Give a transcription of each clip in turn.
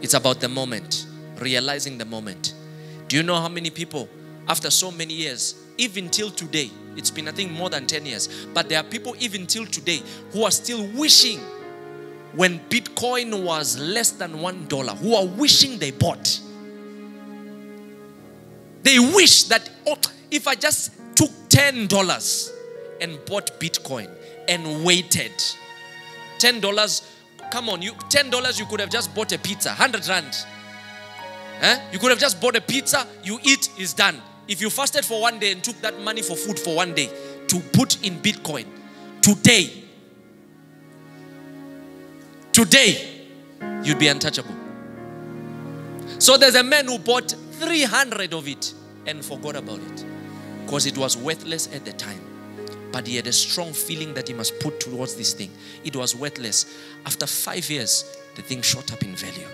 It's about the moment, realizing the moment. Do you know how many people, after so many years, even till today, it's been, I think, more than 10 years, but there are people, even till today, who are still wishing when Bitcoin was less than one dollar, who are wishing they bought. They wish that, oh, if I just took $10 and bought Bitcoin and waited, $10, come on, you $10 you could have just bought a pizza, 100 rand. Eh? You could have just bought a pizza, you eat, is done. If you fasted for one day and took that money for food for one day to put in Bitcoin, today, today, you'd be untouchable. So there's a man who bought 300 of it and forgot about it because it was worthless at the time. But he had a strong feeling that he must put towards this thing. It was worthless. After five years, the thing shot up in value.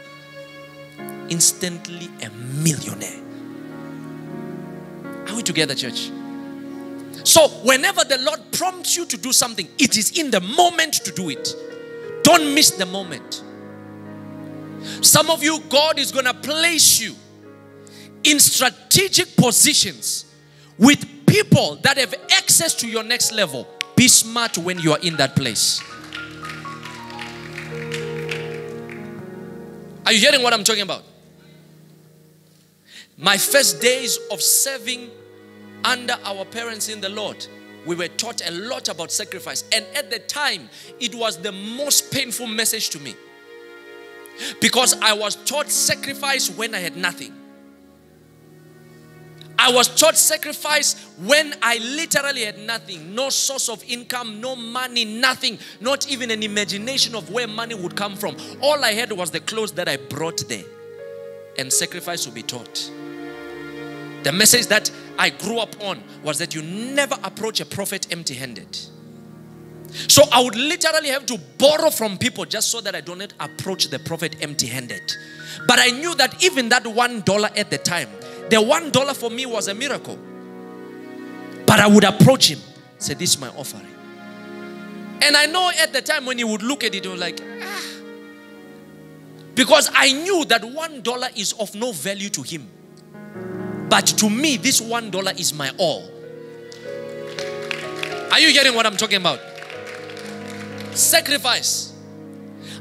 Instantly a millionaire. Are we together, church? So, whenever the Lord prompts you to do something, it is in the moment to do it. Don't miss the moment. Some of you, God is going to place you in strategic positions with people that have access to your next level. Be smart when you are in that place. Are you hearing what I'm talking about? My first days of serving under our parents in the Lord, we were taught a lot about sacrifice. And at the time, it was the most painful message to me. Because I was taught sacrifice when I had nothing. I was taught sacrifice when I literally had nothing no source of income, no money, nothing, not even an imagination of where money would come from. All I had was the clothes that I brought there, and sacrifice would be taught. The message that I grew up on was that you never approach a prophet empty handed. So I would literally have to borrow from people just so that I don't approach the prophet empty handed. But I knew that even that one dollar at the time, the one dollar for me was a miracle. But I would approach him, say, This is my offering. And I know at the time when he would look at it, he was like, ah. Because I knew that one dollar is of no value to him. But to me, this one dollar is my all. Are you getting what I'm talking about? Sacrifice.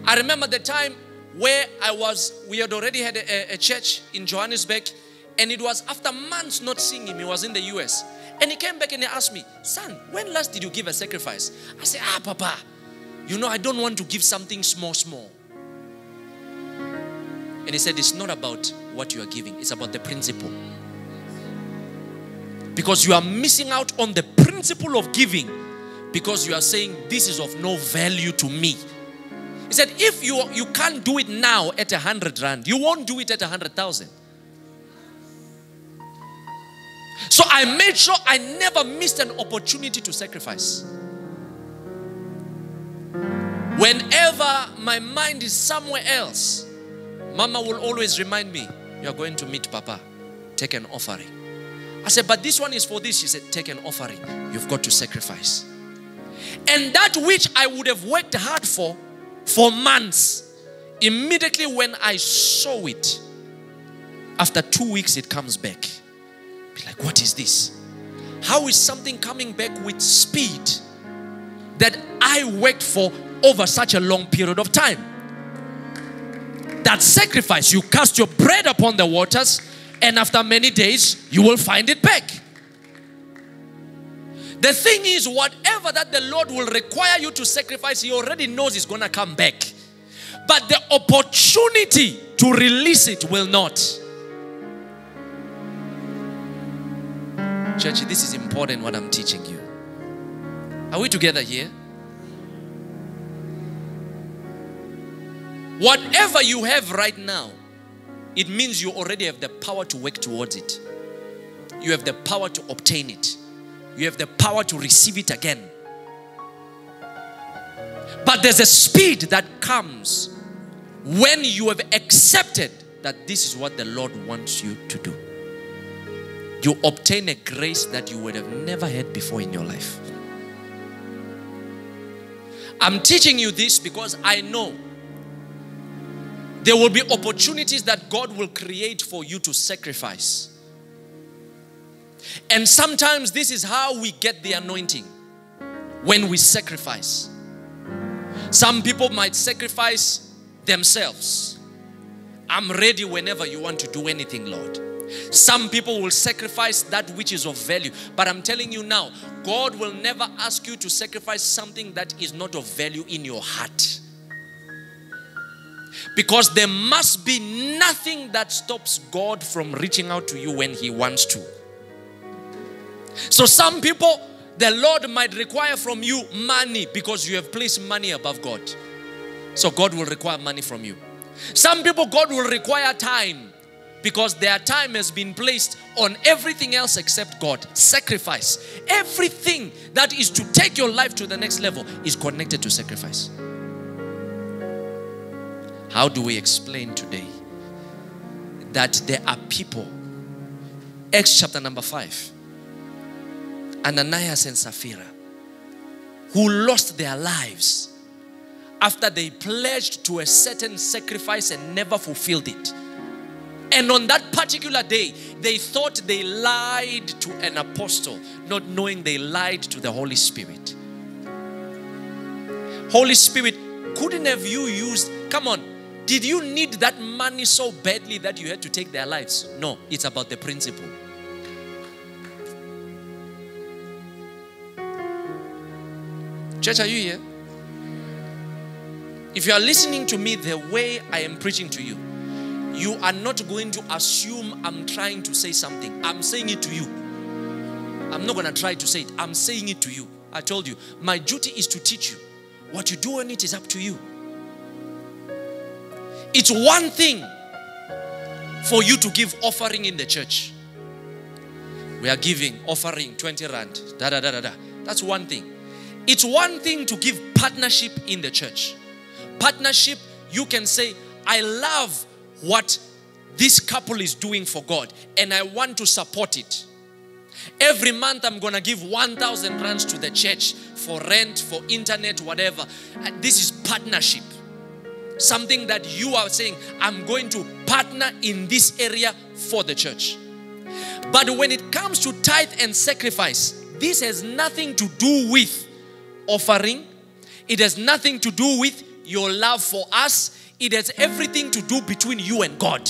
I remember the time where I was, we had already had a, a, church in Johannesburg, and it was after months not seeing him, he was in the US. And he came back and he asked me, Son, when last did you give a sacrifice? I said, Ah, Papa, you know, I don't want to give something small, small. And he said, It's not about what you are giving, it's about the principle. Because you are missing out on the principle of giving because you are saying this is of no value to me. He said, if you, you can't do it now at a hundred rand, you won't do it at a hundred thousand. So I made sure I never missed an opportunity to sacrifice. Whenever my mind is somewhere else, Mama will always remind me, You are going to meet Papa. Take an offering. I said, But this one is for this. She said, Take an offering. You've got to sacrifice. And that which I would have worked hard for for months, immediately when I saw it, after two weeks, it comes back. Be like, what is this? How is something coming back with speed that I worked for over such a long period of time? That sacrifice, you cast your bread upon the waters, and after many days, you will find it back. The thing is, whatever that the Lord will require you to sacrifice, He already knows it's going to come back. But the opportunity to release it will not. Church, this is important what I'm teaching you. Are we together here? Whatever you have right now, it means you already have the power to work towards it. You have the power to obtain it. You have the power to receive it again. But there's a speed that comes when you have accepted that this is what the Lord wants you to do. You obtain a grace that you would have never had before in your life. I'm teaching you this because I know there will be opportunities that God will create for you to sacrifice. And sometimes this is how we get the anointing when we sacrifice. Some people might sacrifice themselves. I'm ready whenever you want to do anything, Lord. Some people will sacrifice that which is of value. But I'm telling you now, God will never ask you to sacrifice something that is not of value in your heart. Because there must be nothing that stops God from reaching out to you when He wants to. So, some people, the Lord might require from you money because you have placed money above God. So, God will require money from you. Some people, God will require time because their time has been placed on everything else except God. Sacrifice. Everything that is to take your life to the next level is connected to sacrifice. How do we explain today that there are people? Acts chapter number 5. Ananias and Sapphira, who lost their lives after they pledged to a certain sacrifice and never fulfilled it. And on that particular day, they thought they lied to an apostle, not knowing they lied to the Holy Spirit. Holy Spirit couldn't have you used, come on, did you need that money so badly that you had to take their lives? No, it's about the principle. Church, are you here? If you are listening to me the way I am preaching to you, you are not going to assume I'm trying to say something. I'm saying it to you. I'm not going to try to say it. I'm saying it to you. I told you, my duty is to teach you. What you do on it is up to you. It's one thing for you to give offering in the church. We are giving offering 20 rand. Da, da, da, da, da. That's one thing. It's one thing to give partnership in the church. Partnership, you can say, I love what this couple is doing for God and I want to support it. Every month I'm going to give 1,000 rands to the church for rent, for internet, whatever. Uh, this is partnership. Something that you are saying, I'm going to partner in this area for the church. But when it comes to tithe and sacrifice, this has nothing to do with offering, it has nothing to do with your love for us, it has everything to do between you and God.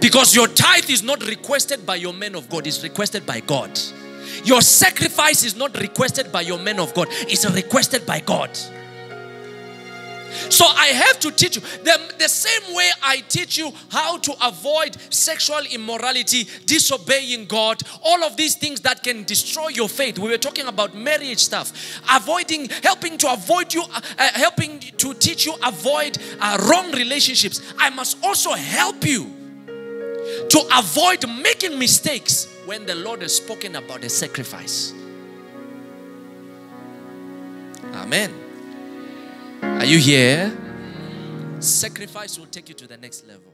Because your tithe is not requested by your men of God, it's requested by God. Your sacrifice is not requested by your men of God, it's requested by God. So I have to teach you the, the same way I teach you how to avoid sexual immorality, disobeying God, all of these things that can destroy your faith. We were talking about marriage stuff, avoiding, helping to avoid you, uh, uh, helping to teach you avoid uh, wrong relationships. I must also help you to avoid making mistakes when the Lord has spoken about a sacrifice. Amen. Are you here? Sacrifice will take you to the next level.